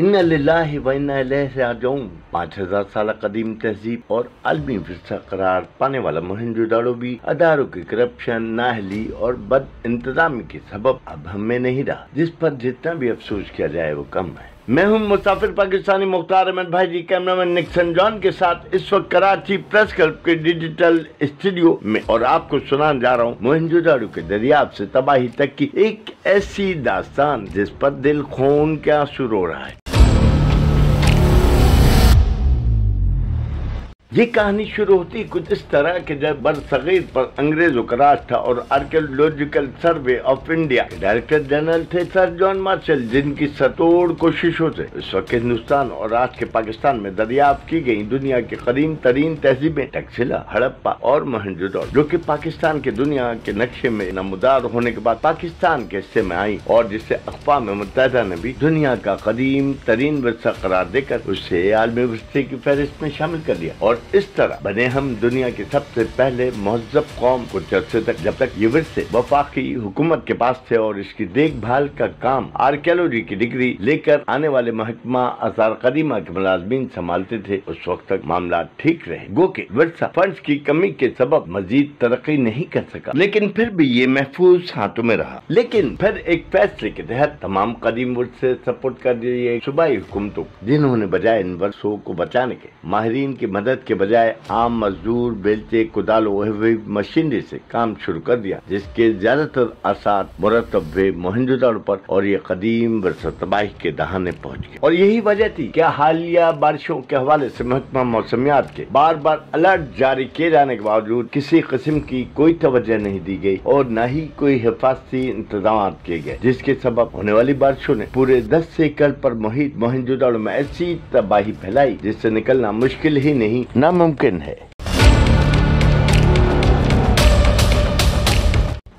इन राजौन पाँच हज़ार साल कदीम तहजीब और आलमी विरसा करार पाने वाला मोहनजोदाड़ो भी, अदारों की करप्शन, नाहली और बद इंतजामी के सबब अब हमें नहीं रहा, जिस पर जितना भी अफसोस किया जाए वो कम है। मैं हूँ मुसाफिर पाकिस्तानी मुख्तार अहमद भाई जी, कैमरामैन निक्सन जॉन के साथ इस वक्त कराची प्रेस क्लब के डिजिटल स्टूडियो में, और आपको सुनाने जा रहा हूँ मोहनजोदाड़ो के दरियाब से तबाही तक की एक ऐसी दास्तान, जिस पर दिल खून के आँसू रो रहा है। ये कहानी शुरू होती कुछ इस तरह के, जब बरसगीर पर अंग्रेज़ों का राज था और आर्कियोलॉजिकल सर्वे ऑफ़ इंडिया के डायरेक्टर जनरल थे सर जॉन मार्शल, जिनकी सतोड़ कोशिशों से इस वक्त हिंदुस्तान और आज के पाकिस्तान में दरियाफ्त की गई दुनिया की कदीम तरीन तहजीबें, टक्सिला, हड़प्पा और मोहनजोदड़ो जो की पाकिस्तान के दुनिया के नक्शे में नमदार होने के बाद पाकिस्तान के हिस्से में आई और जिसे अकवा मुतहदा ने भी दुनिया का कदीम तरीन वर्षा करार देकर उसे आलमी विरसे की फहरिस्त में शामिल कर लिया और इस तरह बने हम दुनिया के सबसे पहले महजब कौम कुछ अर्से तक, जब तक ये विरसे वफाकी हुकूमत के पास थे और इसकी देखभाल का काम आर्कियोलॉजी की डिग्री लेकर आने वाले महकमा आसार कदीमा के मुलाजमीन संभालते थे, उस वक्त तक मामला ठीक रहे। गो के विरसा फंड की कमी के सबब मजीद तरक्की नहीं कर सका, लेकिन फिर भी ये महफूज हाथों में रहा। लेकिन फिर एक फैसले के तहत तमाम कदीम वर्ष सपोर्ट कर दिए सूबाई हुकूमतों जिन्होंने बजाय इन वर्षों को बचाने के माहरीन की मदद के बजाय आम, मजदूर बेलचे कुदाल मशीनरी से काम शुरू कर दिया, जिसके ज़्यादातर आसार मुरतब हुए मोहनजोदाड़ो पर और ये कदीम तबाही के दहाने पहुँच गए। और यही वजह थी, क्या हालिया बारिशों के हवाले से महकमा मौसमियात के बार बार अलर्ट जारी किए जाने के बावजूद किसी किस्म की कोई तवज्जो नहीं दी गई और न ही कोई हिफाजती इंतज़ाम किए गए, जिसके सबब होने वाली बारिशों ने पूरे दस एकड़ पर मोहित मोहनजोदाड़ो में ऐसी तबाही फैलाई, जिससे निकलना मुश्किल ही नहीं। नामुमकिन है।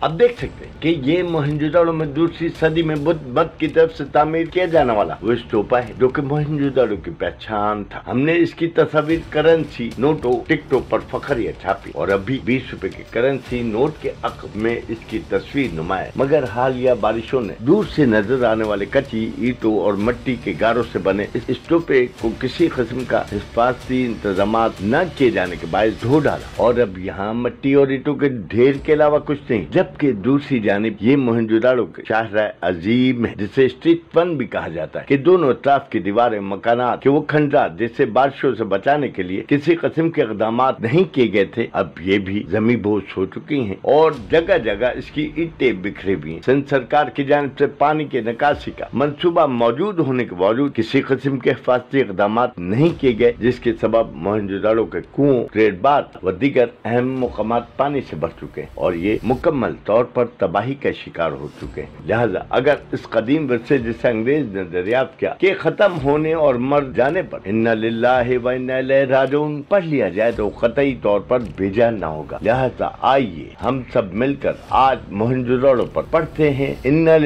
अब देख सकते हैं कि ये मोहनजोदाड़ो में दूसरी सदी में बुद्ध भक्त की तरफ़ से तामीर किया जाने वाला वो स्टोपा है, जो कि मोहनजोदाड़ो की पहचान था। हमने इसकी तस्वीर करेंसी नोटो, टिकटो पर फखरिया छापी और अभी बीस रूपए की करेंसी नोट के अक में इसकी तस्वीर नुमाया मगर हालिया बारिशों ने दूर से नज़र आने वाले कच्ची ईटों और मिट्टी के गारों से बने इस स्टोपे को किसी किस्म का हिफाजती इंतज़ाम न किए जाने के बायस धो डाला। और अब यहाँ मिट्टी और ईटों के ढेर के अलावा कुछ नहीं जबकि दूसरी जानब ये मोहनजोदाड़ो के शाहरा अजीब है जिसे स्ट्रीट फन भी कहा जाता है, कि दोनों अतराफ की दीवारें मकाना के वो खंडरात, जिसे बारिशों से बचाने के लिए किसी किस्म के इकदाम नहीं किए गए थे, अब ये भी जमी बोझ हो चुकी है, और जगह जगह इसकी ईटे बिखरे हुई हैं। सिंध सरकार की जानब ऐसी पानी के निकासी का मनसूबा मौजूद होने के बावजूद किसी किस्म के हिफाजती इकदाम नहीं किए गए, जिसके सबब मोहनजोदाड़ो के कुओं ट्रेड बात व दीगर अहम मुकाम पानी से भर चुके हैं, और ये मुकम्मल तौर पर तबाही का शिकार हो चुके हैं। लिहाजा अगर इस कदीम विरसे जिसे अंग्रेज़ ने दरियाफ्त किया, के खत्म होने और मर जाने पर इन्ना पढ़ लिया जाए तो कतई तौर पर भेजा न होगा। लिहाजा आइए हम सब मिलकर आज मोहनजोदड़ो पर पढ़ते हैं, इन्ना